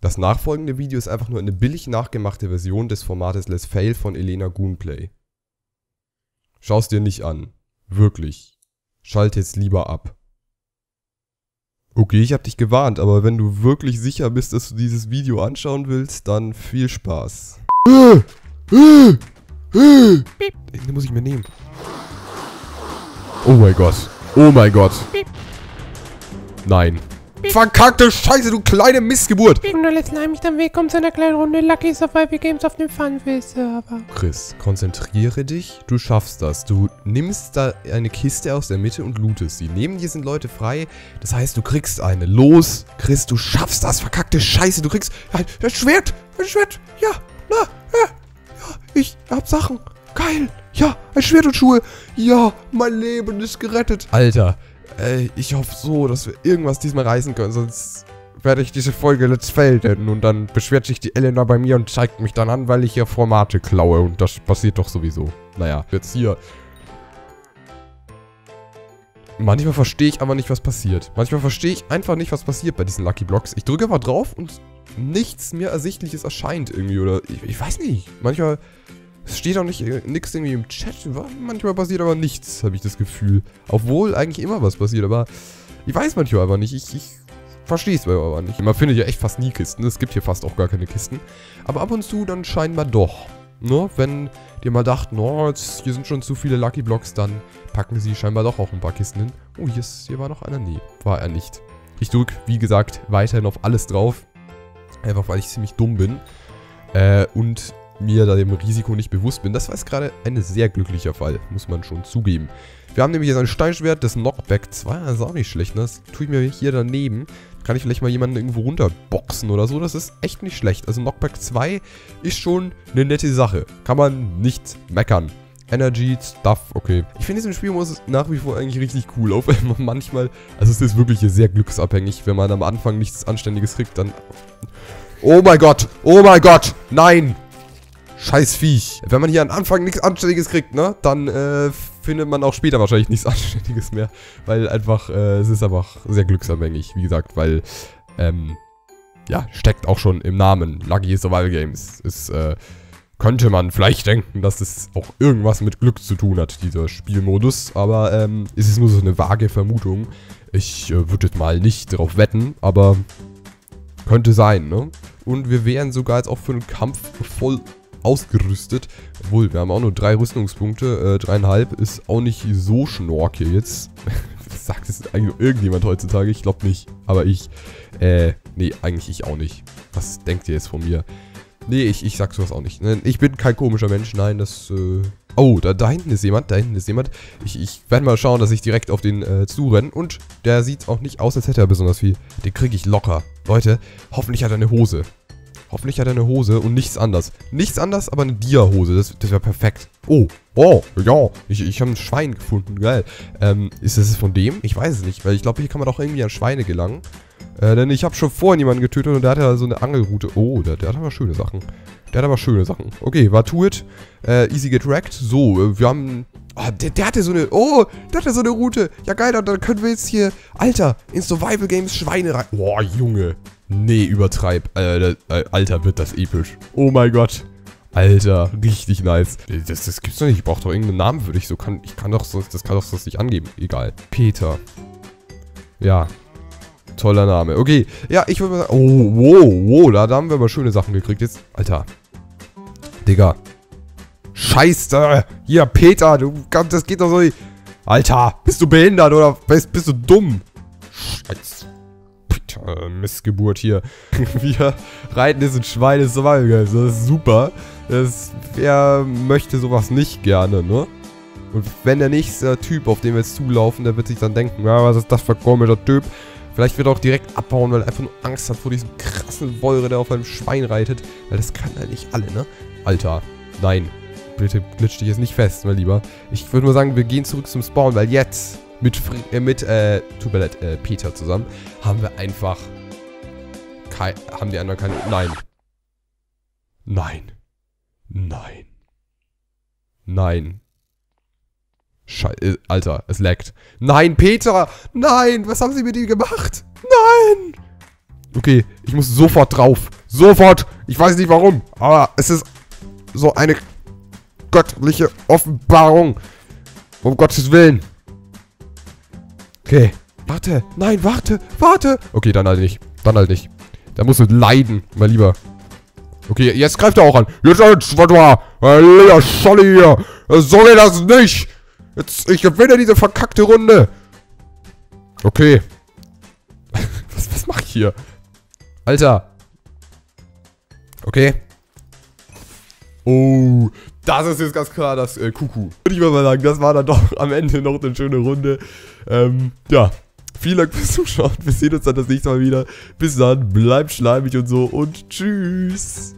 Das nachfolgende Video ist einfach nur eine billig nachgemachte Version des Formates Let's Fail von Elena Goonplay. Schau's dir nicht an. Wirklich. Schalt jetzt lieber ab. Okay, ich hab dich gewarnt, aber wenn du wirklich sicher bist, dass du dieses Video anschauen willst, dann viel Spaß. Den muss ich mir nehmen. Oh mein Gott. Oh mein Gott. Nein. Verkackte Scheiße, du kleine Missgeburt. Und der letzten mich dann willkommen zu einer kleinen Runde Lucky Survival Games auf dem Funville-Server. Chris, konzentriere dich. Du schaffst das. Du nimmst da eine Kiste aus der Mitte und lootest sie. Neben dir sind Leute frei. Das heißt, du kriegst eine. Los, Chris, du schaffst das. Verkackte Scheiße, du kriegst ein, ein Schwert. Ein Schwert. Ja, na, ja, ja, ich hab Sachen. Geil. Ja, ein Schwert und Schuhe. Ja, mein Leben ist gerettet. Alter, Ey, ich hoffe so, dass wir irgendwas diesmal reißen können, sonst werde ich diese Folge Let's Fail nennen und dann beschwert sich die Elena bei mir und zeigt mich dann an, weil ich hier Formate klaue und das passiert doch sowieso. Naja, jetzt hier. Manchmal verstehe ich aber nicht, was passiert. Manchmal verstehe ich einfach nicht, was passiert bei diesen Lucky Blocks. Ich drücke aber drauf und nichts mehr Ersichtliches erscheint irgendwie oder ich, ich weiß nicht. Manchmal es steht auch nicht äh, nichts irgendwie im Chat. Manchmal passiert aber nichts, habe ich das Gefühl. Obwohl eigentlich immer was passiert, aber ich weiß manchmal aber nicht. Ich, ich verstehe es aber nicht. Man findet ja echt fast nie Kisten. Es gibt hier fast auch gar keine Kisten. Aber ab und zu dann scheinbar doch. Ne? Wenn dir mal dachten, oh, jetzt, hier sind schon zu viele Lucky Blocks, dann packen sie scheinbar doch auch ein paar Kisten hin. Oh, hier, ist, hier war noch einer. Nee, war er nicht. Ich drücke, wie gesagt, weiterhin auf alles drauf. Einfach weil ich ziemlich dumm bin. Äh, und mir da dem Risiko nicht bewusst bin. Das war jetzt gerade ein sehr glücklicher Fall, muss man schon zugeben. Wir haben nämlich jetzt ein Steinschwert, das Knockback 2, das ist auch nicht schlecht, ne? Das tue ich mir hier daneben. Kann ich vielleicht mal jemanden irgendwo runterboxen oder so, das ist echt nicht schlecht. Also Knockback 2 ist schon eine nette Sache, kann man nicht meckern. Energy, Stuff, okay. Ich finde diesen Spielmodus nach wie vor eigentlich richtig cool, auch wenn man manchmal, also es ist wirklich sehr glücksabhängig, wenn man am Anfang nichts Anständiges kriegt, dann... Oh mein Gott, oh mein Gott, nein, Scheiß Viech. Wenn man hier am Anfang nichts Anständiges kriegt, ne, dann äh, findet man auch später wahrscheinlich nichts Anständiges mehr. Weil einfach, äh, es ist einfach sehr glücksabhängig, wie gesagt, weil, ähm, ja, steckt auch schon im Namen. Lucky Survival Games. Ist, äh, könnte man vielleicht denken, dass es auch irgendwas mit Glück zu tun hat, dieser Spielmodus. Aber, ähm, es ist nur so eine vage Vermutung. Ich äh, würde mal nicht darauf wetten, aber könnte sein, ne? Und wir wären sogar jetzt auch für einen Kampf voll ausgerüstet. Obwohl, wir haben auch nur drei Rüstungspunkte. Äh, dreieinhalb ist auch nicht so schnorke jetzt. Sagt es eigentlich irgendjemand heutzutage? Ich glaube nicht. Aber ich. Äh, nee, eigentlich ich auch nicht. Was denkt ihr jetzt von mir? Nee, ich, ich sag sowas auch nicht. Ich bin kein komischer Mensch. Nein, das, äh... Oh, da, da hinten ist jemand, da hinten ist jemand. Ich, ich werde mal schauen, dass ich direkt auf den äh, zurenne. Und der sieht auch nicht aus, als hätte er besonders viel. Den kriege ich locker. Leute, hoffentlich hat er eine Hose. Hoffentlich hat er eine Hose und nichts anderes. Nichts anderes, aber eine Dia-Hose. Das, das wäre perfekt. Oh, oh, ja. Ich, ich habe ein Schwein gefunden. Geil. Ähm, ist das von dem? Ich weiß es nicht, weil ich glaube, hier kann man doch irgendwie an Schweine gelangen. Äh, denn ich habe schon vorhin jemanden getötet und der hat ja so eine Angelroute. Oh, der, der hat aber schöne Sachen. Der hat aber schöne Sachen. Okay, war Tuit. Äh, easy get wrecked. So, äh, wir haben... Oh, der, der hatte so eine... Oh, der hatte so eine Route. Ja, geil, dann, dann können wir jetzt hier... Alter, in Survival Games Schweine rein... Boah, Junge. Nee, übertreib. Äh, Alter, wird das episch. Oh mein Gott. Alter, richtig nice. Das, das gibt's doch nicht. Ich brauch doch irgendeinen Namen für dich. So kann, ich kann doch sonst, das kann doch sonst nicht angeben. Egal. Peter. Ja. Toller Name. Okay. Ja, ich würde mal sagen. Oh, wow, wow. Da, da haben wir aber schöne Sachen gekriegt. Jetzt. Alter. Digga. Scheiße. Hier, Peter. Du das geht doch so nicht. Alter, bist du behindert oder bist, bist du dumm? Scheiße äh, Missgeburt hier. Wir reiten jetzt in Schweine Survival Das ist super. Das, wer möchte sowas nicht gerne, ne? Und wenn der nächste Typ, auf den wir jetzt zulaufen, der wird sich dann denken, ja, was ist das für ein komischer Typ? Vielleicht wird er auch direkt abhauen, weil er einfach nur Angst hat vor diesem krassen Wollre, der auf einem Schwein reitet. Weil das kann ja nicht alle, ne? Alter, nein. Bitte glitsch dich jetzt nicht fest, mein Lieber. Ich würde nur sagen, wir gehen zurück zum Spawn, weil jetzt mit, Fri äh, mit äh, tut äh, Peter zusammen, haben wir einfach kein, haben die anderen keine, nein. Nein. Nein. Nein. Scheiße, äh, Alter, es laggt. Nein, Peter! Nein, was haben sie mit ihm gemacht? Nein! Okay, ich muss sofort drauf. Sofort! Ich weiß nicht warum, aber es ist so eine göttliche Offenbarung. Um Gottes Willen. Okay. Warte. Nein, warte. Warte. Okay, dann halt nicht. Dann halt nicht. Da musst du leiden, mein Lieber. Okay, jetzt greift er auch an. Jetzt, jetzt, warte mal. Scholli hier. So geht das nicht. Jetzt, ich gewinne diese verkackte Runde. Okay. was, was mache ich hier? Alter. Okay. Oh, das ist jetzt ganz klar das äh, Kuckuck. Würde ich mal sagen, das war dann doch am Ende noch eine schöne Runde. Ähm, ja. Vielen Dank fürs Zuschauen. Wir sehen uns dann das nächste Mal wieder. Bis dann, bleibt schleimig und so und tschüss.